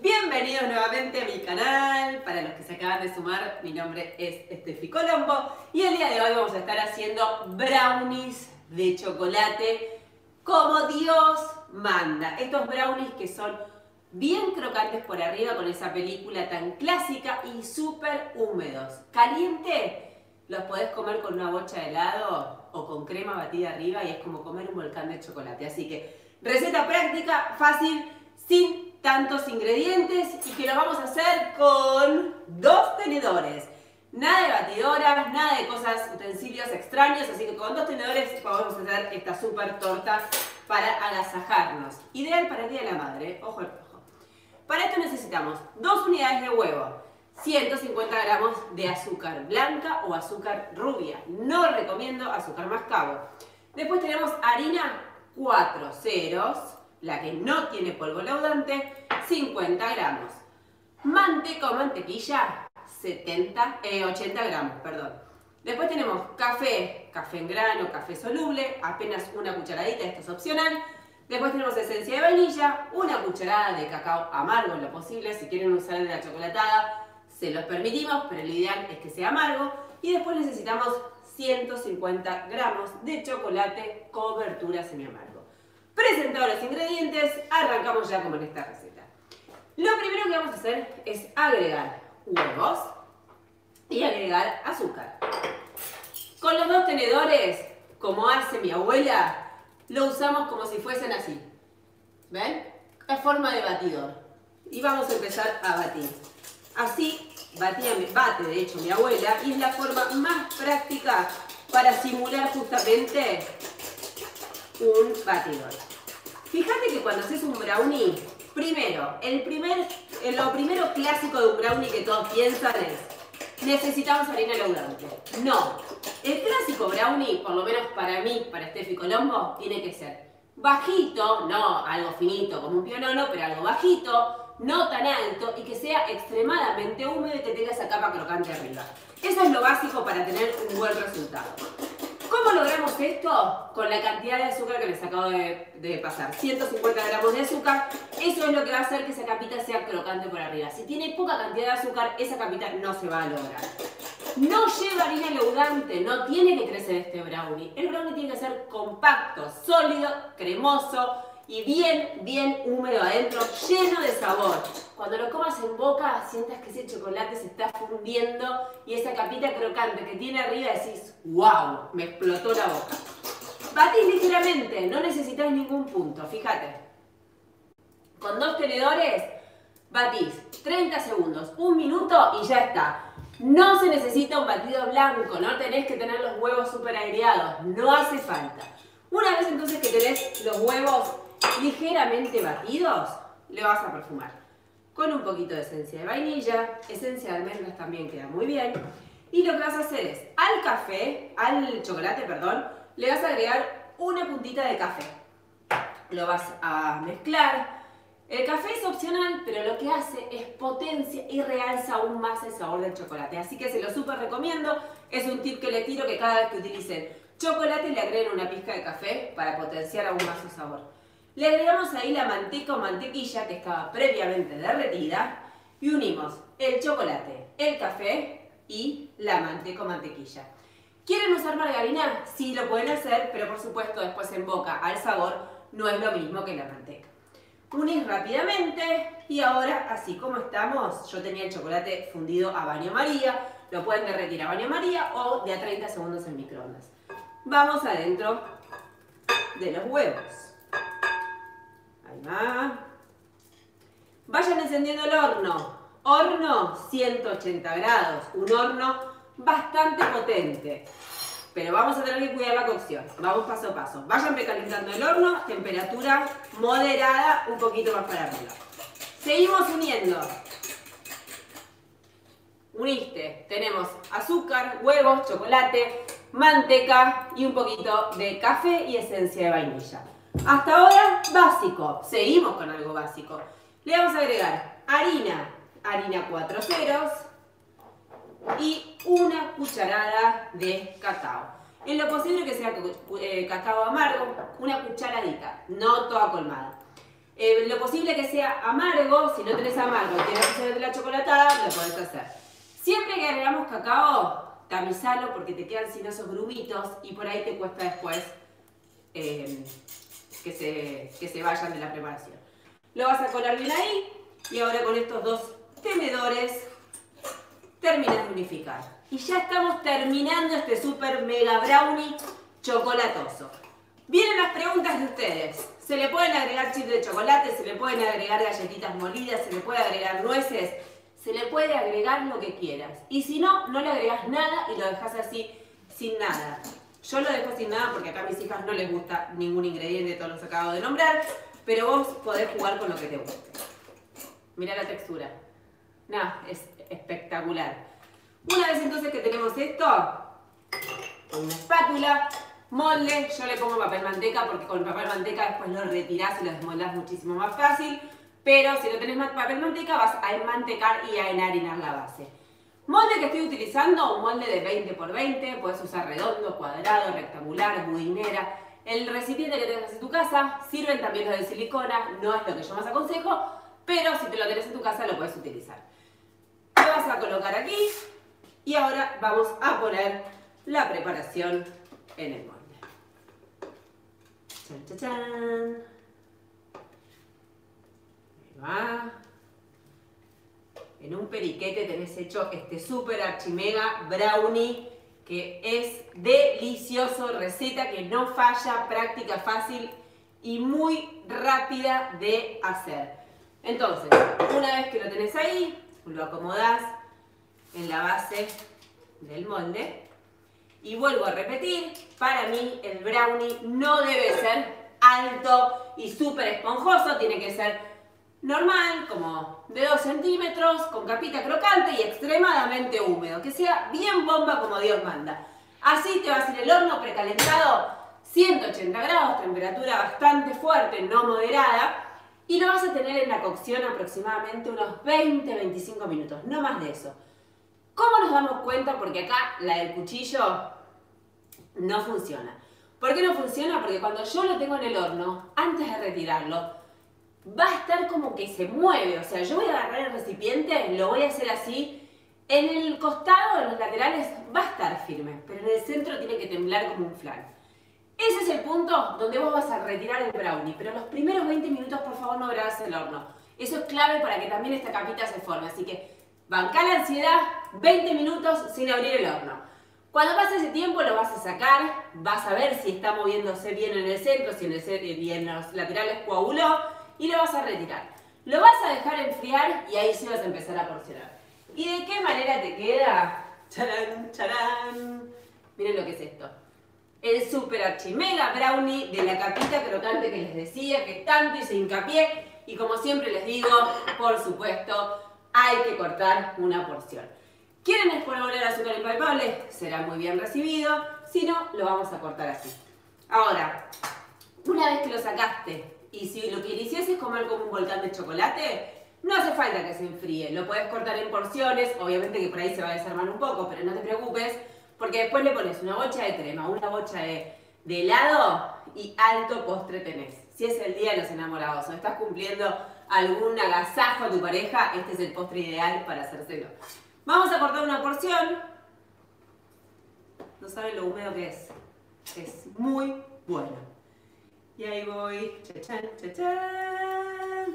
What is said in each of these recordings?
Bienvenidos nuevamente a mi canal. Para los que se acaban de sumar, mi nombre es Estefi Colombo y el día de hoy vamos a estar haciendo brownies de chocolate como Dios manda. Estos brownies que son bien crocantes por arriba con esa película tan clásica y súper húmedos. Caliente, los podés comer con una bocha de helado o con crema batida arriba y es como comer un volcán de chocolate. Así que receta práctica, fácil, sin tantos ingredientes y que lo vamos a hacer con dos tenedores. Nada de batidoras, nada de cosas, utensilios extraños, así que con dos tenedores a hacer esta súper torta para agasajarnos. Ideal para el Día de la Madre, ojo ojo. Para esto necesitamos dos unidades de huevo, 150 gramos de azúcar blanca o azúcar rubia. No recomiendo azúcar mascabo. Después tenemos harina 4 ceros, la que no tiene polvo leudante, 50 gramos. Manteca o mantequilla, 70, 80 eh, gramos, perdón. Después tenemos café, café en grano, café soluble, apenas una cucharadita, esto es opcional. Después tenemos esencia de vainilla, una cucharada de cacao amargo en lo posible, si quieren usar de la chocolatada se los permitimos, pero lo ideal es que sea amargo. Y después necesitamos 150 gramos de chocolate cobertura semi-amargo. Presentados los ingredientes, arrancamos ya como en esta receta. Lo primero que vamos a hacer es agregar huevos y agregar azúcar. Con los dos tenedores, como hace mi abuela, lo usamos como si fuesen así. ¿Ven? Es forma de batidor. Y vamos a empezar a batir. Así bate de hecho mi abuela y es la forma más práctica para simular justamente un batidor. Fíjate que cuando haces un brownie, primero, el primer, lo primero clásico de un brownie que todos piensan es necesitamos harina leudante. No, el clásico brownie, por lo menos para mí, para Steffi Colombo, tiene que ser bajito, no algo finito como un pionono, pero algo bajito, no tan alto y que sea extremadamente húmedo y que tenga esa capa crocante arriba. Eso es lo básico para tener un buen resultado. ¿Cómo logramos esto? Con la cantidad de azúcar que les acabo de, pasar. 150 gramos de azúcar. Eso es lo que va a hacer que esa capita sea crocante por arriba. Si tiene poca cantidad de azúcar, esa capita no se va a lograr. No lleva harina leudante, no tiene que crecer este brownie. El brownie tiene que ser compacto, sólido, cremoso, y bien, bien húmedo adentro, lleno de sabor. Cuando lo comas en boca, sientas que ese chocolate se está fundiendo y esa capita crocante que tiene arriba decís, wow, me explotó la boca. Batís ligeramente, no necesitas ningún punto, fíjate. Con dos tenedores, batís 30 segundos, un minuto y ya está. No se necesita un batido blanco, no tenés que tener los huevos súper aireados, no hace falta. Una vez entonces que tenés los huevos ligeramente batidos, le vas a perfumar con un poquito de esencia de vainilla, esencia de almendras también queda muy bien. Y lo que vas a hacer es, al café, al chocolate, perdón, le vas a agregar una puntita de café. Lo vas a mezclar. El café es opcional, pero lo que hace es potencia y realza aún más el sabor del chocolate. Así que se lo súper recomiendo. Es un tip que le tiro que cada vez que utilicen chocolate le agreguen una pizca de café para potenciar aún más su sabor. Le agregamos ahí la manteca o mantequilla que estaba previamente derretida y unimos el chocolate, el café y la manteca o mantequilla. ¿Quieren usar margarina? Sí, lo pueden hacer, pero por supuesto después en boca al sabor no es lo mismo que la manteca. Unís rápidamente y ahora, así como estamos, yo tenía el chocolate fundido a baño María, lo pueden derretir a baño María o de a 30 segundos en microondas. Vamos adentro de los huevos. Vayan encendiendo el horno. Horno 180 grados. Un horno bastante potente. Pero vamos a tener que cuidar la cocción. Vamos paso a paso. Vayan precalentando el horno. Temperatura moderada, un poquito más para arriba. Seguimos uniendo. Uniste. Tenemos azúcar, huevos, chocolate, manteca y un poquito de café y esencia de vainilla. Hasta ahora, básico. Seguimos con algo básico. Le vamos a agregar harina, harina 4 ceros y una cucharada de cacao. En lo posible que sea eh, cacao amargo, una cucharadita, no toda colmada. Eh, lo posible que sea amargo, si no tenés amargo y quieres hacer de la chocolatada, lo podés hacer. Siempre que agregamos cacao, tamizalo porque te quedan sin esos grumitos y por ahí te cuesta después eh, que, se, que se vayan de la preparación. Lo vas a colar bien ahí y ahora con estos dos tenedores terminas de unificar. Y ya estamos terminando este super mega brownie chocolatoso. Vienen las preguntas de ustedes. Se le pueden agregar chips de chocolate, se le pueden agregar galletitas molidas, se le puede agregar nueces, se le puede agregar lo que quieras. Y si no, no le agregas nada y lo dejas así sin nada. Yo lo dejo sin nada porque acá a mis hijas no les gusta ningún ingrediente todos los acabo de nombrar, pero vos podés jugar con lo que te guste. Mira la textura. Nada, es espectacular. Una vez entonces que tenemos esto, una espátula, molde, yo le pongo papel manteca porque con el papel manteca después lo retirás y lo desmoldás muchísimo más fácil, pero si no tenés papel manteca vas a enmantecar y a enharinar la base. Molde que estoy utilizando, un molde de 20 x 20, puedes usar redondo, cuadrado, rectangular, budinera. El recipiente que tengas en tu casa, sirven también los de silicona, no es lo que yo más aconsejo, pero si te lo tenés en tu casa lo puedes utilizar. Lo vas a colocar aquí y ahora vamos a poner la preparación en el molde. Chan, Ahí va. En un periquete tenés hecho este super archimega brownie que es delicioso, receta que no falla, práctica fácil y muy rápida de hacer. Entonces, una vez que lo tenés ahí, lo acomodás en la base del molde y vuelvo a repetir, para mí el brownie no debe ser alto y súper esponjoso, tiene que ser normal, como de 2 centímetros, con capita crocante y extremadamente húmedo, que sea bien bomba como Dios manda. Así te va a ir el horno precalentado, 180 grados, temperatura bastante fuerte, no moderada, y lo vas a tener en la cocción aproximadamente unos 20-25 minutos, no más de eso. ¿Cómo nos damos cuenta? Porque acá la del cuchillo no funciona. ¿Por qué no funciona? Porque cuando yo lo tengo en el horno, antes de retirarlo, va a estar como que se mueve. O sea, yo voy a agarrar el recipiente, lo voy a hacer así. En el costado, en los laterales, va a estar firme, pero en el centro tiene que temblar como un flan. Ese es el punto donde vos vas a retirar el brownie, pero los primeros 20 minutos, por favor, no grabes el horno. Eso es clave para que también esta capita se forme, así que Banca la ansiedad 20 minutos sin abrir el horno. Cuando pase ese tiempo lo vas a sacar, vas a ver si está moviéndose bien en el centro, si en, el y en los laterales coaguló y lo vas a retirar. Lo vas a dejar enfriar y ahí sí vas a empezar a porcionar. ¿Y de qué manera te queda? ¡Charán, charán! Miren lo que es esto. El super archimega brownie de la capita crocante que les decía, que tanto hice hincapié. Y como siempre les digo, por supuesto, hay que cortar una porción. ¿Quieren espolvorear azúcar impalpable? Será muy bien recibido, si no, lo vamos a cortar así. Ahora, una vez que lo sacaste y si lo que hicieses es comer como un volcán de chocolate, no hace falta que se enfríe, lo puedes cortar en porciones, obviamente que por ahí se va a desarmar un poco, pero no te preocupes, porque después le pones una bocha de crema, una bocha de, de helado y alto postre tenés. Si es el día de los enamorados o estás cumpliendo algún agasajo a tu pareja, este es el postre ideal para hacérselo. Vamos a cortar una porción. No saben lo húmedo que es. Es muy bueno. Y ahí voy. Chachán, chachán.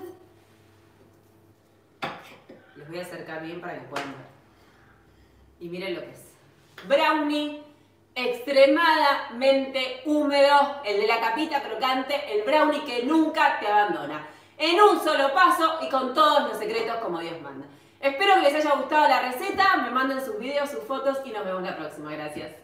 Les voy a acercar bien para que puedan ver. Y miren lo que es. Brownie extremadamente húmedo, el de la capita crocante, el brownie que nunca te abandona en un solo paso y con todos los secretos como Dios manda. Espero que les haya gustado la receta, me manden sus videos, sus fotos y nos vemos la próxima. Gracias.